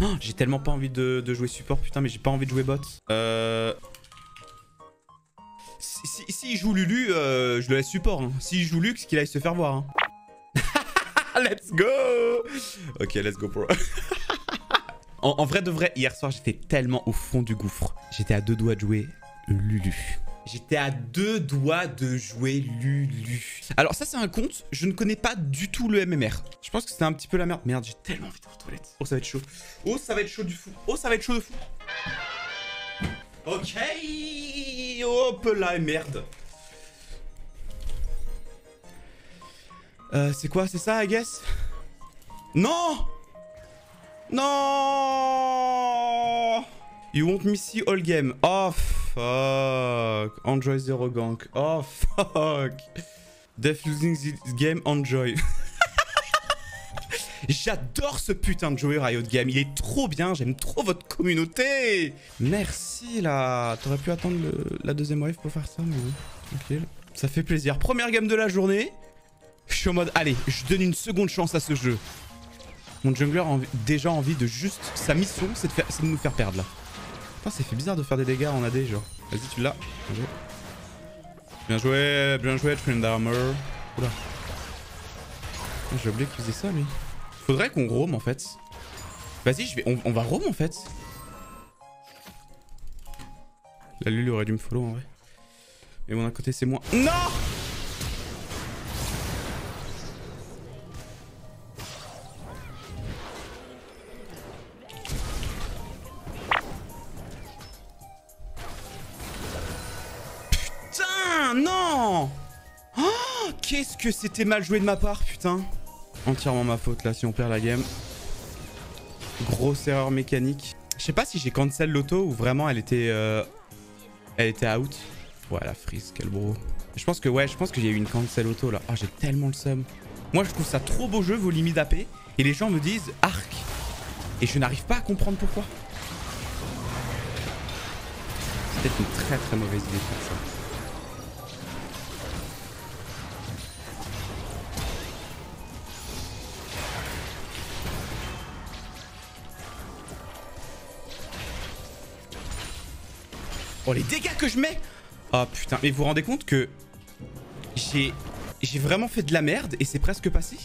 J'ai tellement pas envie de, jouer support, putain, mais j'ai pas envie de jouer bot. Euh... Si, si, si joue Lulu, euh, je le laisse support. Hein. S'il joue Lux, qu'il aille se faire voir. Hein. let's go Ok, let's go, en, en vrai de vrai, hier soir, j'étais tellement au fond du gouffre. J'étais à deux doigts de jouer Lulu. J'étais à deux doigts de jouer Lulu. Alors ça c'est un compte, je ne connais pas du tout le MMR. Je pense que c'était un petit peu la merde. Merde, j'ai tellement envie d'aller aux toilettes. Oh ça va être chaud. Oh ça va être chaud du fou. Oh ça va être chaud de fou. Ok. Hop là, merde. Euh, c'est quoi? C'est ça, I guess? Non Non You want me see all game? Oh, fuck. Enjoy zero gank. Oh, fuck. Def losing this game, enjoy. J'adore ce putain de joueur Riot Game. Il est trop bien. J'aime trop votre communauté. Merci, là. T'aurais pu attendre la deuxième wave pour faire ça, mais tranquille. Ça fait plaisir. Première game de la journée. Je suis en mode, allez, je donne une seconde chance à ce jeu. Mon jungler a déjà envie de juste... Sa mission, c'est de, de nous faire perdre, là. Putain, ça fait bizarre de faire des dégâts en AD, genre. Vas-y, tu l'as. Bien joué. Bien joué, Train d'Armor. Oula. J'ai oublié qu'il faisait ça, lui. Faudrait qu'on roam, en fait. Vas-y, je vais... On, va roam, en fait. La Lulu aurait dû me follow, en vrai. Mais bon, d'un côté, c'est moi. Non c'était mal joué de ma part, putain Entièrement ma faute, là, si on perd la game. Grosse erreur mécanique. Je sais pas si j'ai cancel l'auto ou vraiment elle était... Euh, elle était out. La freeze, quel bro. Je pense que, ouais, je pense que j'ai eu une cancel auto, là. Ah, j'ai tellement le seum. Moi, je trouve ça trop beau jeu, vos limites d'AP. Et les gens me disent arc. Et je n'arrive pas à comprendre pourquoi. C'est peut-être une très très mauvaise idée de faire ça. Les dégâts que je mets Oh putain, mais vous vous rendez compte que j'ai j'ai vraiment fait de la merde et c'est presque passé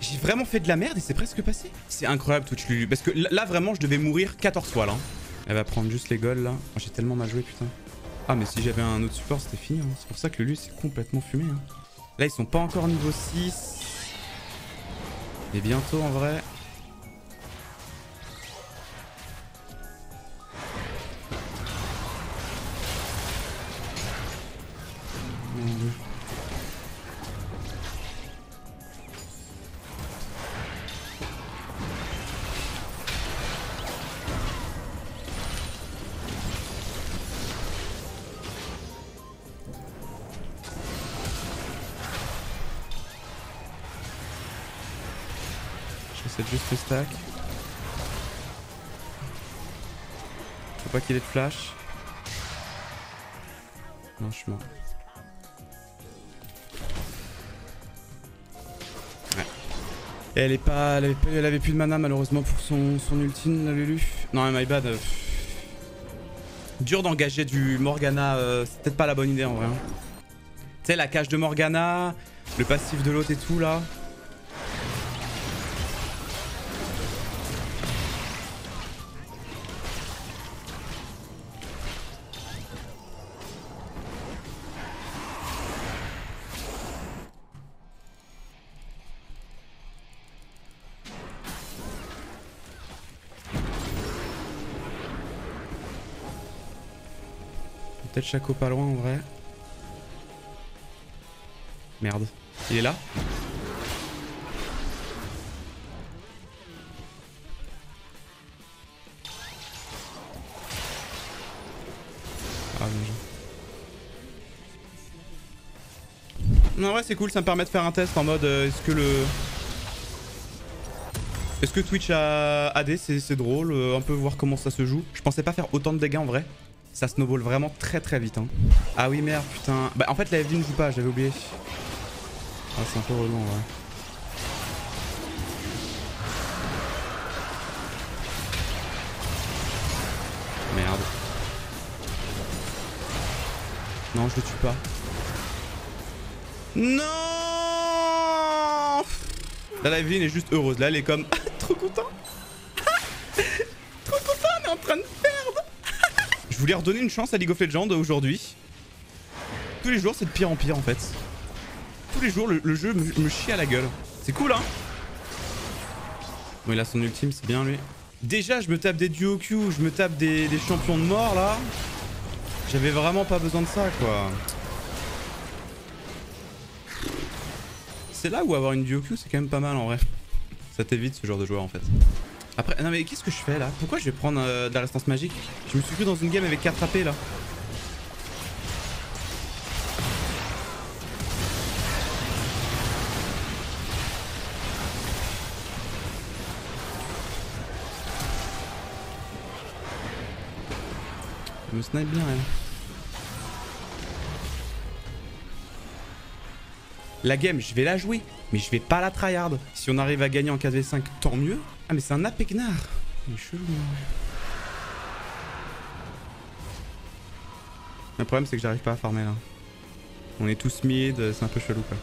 J'ai vraiment fait de la merde et c'est presque passé C'est incroyable Twitch Lulu, parce que là vraiment je devais mourir 14 fois là. Elle va prendre juste les goals là. Oh, j'ai tellement mal joué putain. Ah mais si j'avais un autre support c'était fini, hein. c'est pour ça que Lulu c'est complètement fumé. Hein. Là ils sont pas encore niveau 6. Et bientôt en vrai. C'est juste le stack. Faut pas qu'il ait de flash. Non, je. Ouais. elle est pas, elle avait, plus de mana malheureusement pour son, ultime, la Lulu. Non, my bad. Dur d'engager du Morgana, euh, c'est peut-être pas la bonne idée en vrai. Hein. Tu sais, la cage de Morgana, le passif de l'autre et tout là. Peut-être Chaco pas loin en vrai. Merde. Il est là Ah Non ouais c'est cool, ça me permet de faire un test en mode euh, est-ce que le... Est-ce que Twitch a AD c'est drôle, euh, un peu voir comment ça se joue. Je pensais pas faire autant de dégâts en vrai. Ça snowball vraiment très très vite. Hein. Ah oui, merde, putain. Bah, en fait, la FD ne joue pas, j'avais oublié. Ah, c'est un peu relou, ouais. Merde. Non, je le tue pas. Non la Evelyn est juste heureuse. Là, elle est comme trop contente. Je voulais redonner une chance à League of Legends aujourd'hui. Tous les jours, c'est de pire en pire, en fait. Tous les jours, le, jeu me, chie à la gueule. C'est cool, hein Bon, il a son ultime, c'est bien, lui. Déjà, je me tape des duo Q, je me tape des, des champions de mort, là. J'avais vraiment pas besoin de ça, quoi. C'est là où avoir une duo Q, c'est quand même pas mal, en vrai. Ça t'évite ce genre de joueur, en fait. Après, non mais qu'est-ce que je fais, là? Pourquoi je vais prendre euh, de la magique? Je me suis cru dans une game avec 4 AP, là. me snipe bien elle. La game, je vais la jouer, mais je vais pas la tryhard. Si on arrive à gagner en 4v5, tant mieux. Ah mais c'est un apegnar. Il est chelou. Le problème c'est que j'arrive pas à farmer là. On est tous mid, c'est un peu chelou quoi.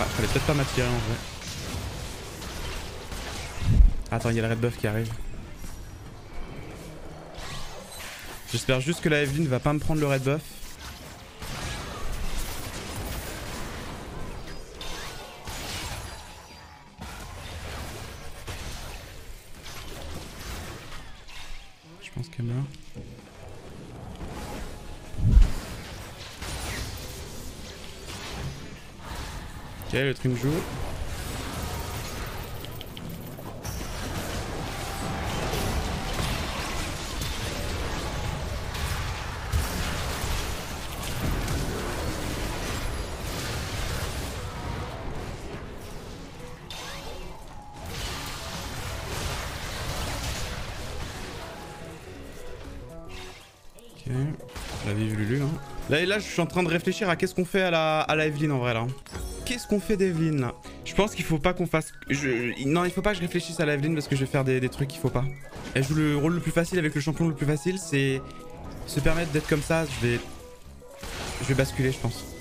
Ah, fallait peut-être pas m'attirer en vrai. Attends, il y a le red buff qui arrive. J'espère juste que la Evelyn va pas me prendre le red buff. Pense qu'elle meurt. Ok, le trim joue. Là. Je suis en train de réfléchir à qu'est-ce qu'on fait à la, à Evelyn en vrai là. Qu'est-ce qu'on fait d'Evelyn là? Je pense qu'il faut pas qu'on fasse... Non il faut pas que je réfléchisse à la Evelyn parce que je vais faire des, des trucs qu'il faut pas. Elle joue le rôle le plus facile avec le champion le plus facile, c'est se permettre d'être comme ça, je vais... Je vais basculer je pense.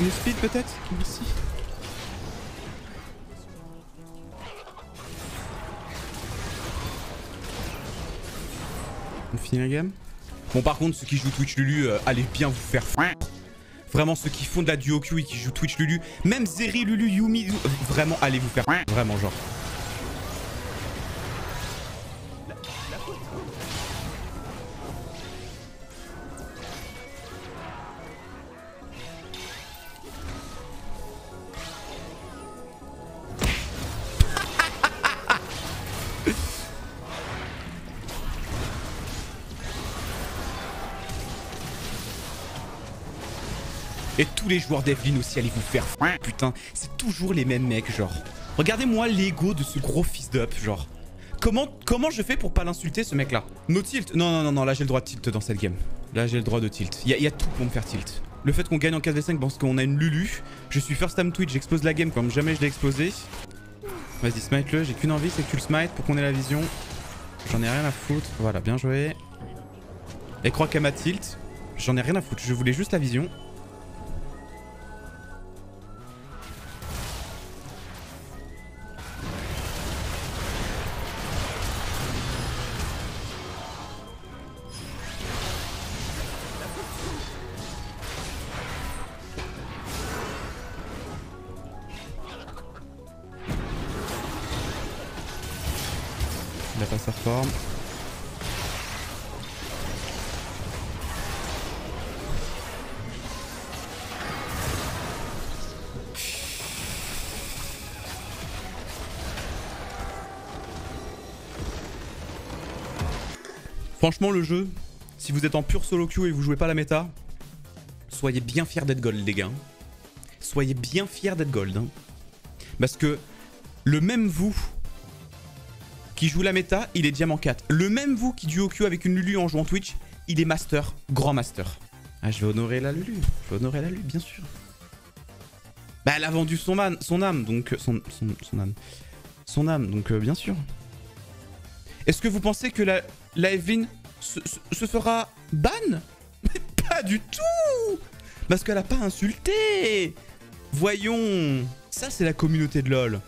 Une speed peut-être? Merci. On finit la game? Bon par contre ceux qui jouent Twitch Lulu, euh, allez bien vous faire Vraiment ceux qui font de la duo Q et qui jouent Twitch Lulu, même Zeri, Lulu, Yumi, vraiment allez vous faire Vraiment genre. Et tous les joueurs d'Evelyn aussi, allez vous faire Putain, c'est toujours les mêmes mecs, genre. Regardez-moi l'ego de ce gros fils d'up, genre. Comment, comment je fais pour pas l'insulter, ce mec-là? No tilt Non, non, non, non, là j'ai le droit de tilt dans cette game. Là j'ai le droit de tilt. Il y, a tout pour me faire tilt. Le fait qu'on gagne en 4v5 parce qu'on a une Lulu. Je suis first time Twitch, j'explose la game comme jamais je l'ai explosé. Vas-y, smite-le. J'ai qu'une envie, c'est que tu le smite pour qu'on ait la vision. J'en ai rien à foutre. Voilà, bien joué. Elle croit qu'elle m'a tilt. J'en ai rien à foutre. Je voulais juste la vision. Il pas sa forme. Franchement le jeu, si vous êtes en pur solo queue et vous jouez pas la méta, soyez bien fiers d'être gold les gars. Soyez bien fiers d'être gold. Hein. Parce que le même vous qui joue la méta, il est diamant 4. Le même vous qui duo Q avec une Lulu en jouant Twitch, il est master, grand master. Ah, je vais honorer la Lulu. Je vais honorer la Lulu, bien sûr. Bah, elle a vendu son, âme, donc... Son, son, âme. Son âme, donc euh, bien sûr. Est-ce que vous pensez que la, la se, se- se fera ban? Mais pas du tout Parce qu'elle a pas insulté Voyons Ça, c'est la communauté de LoL.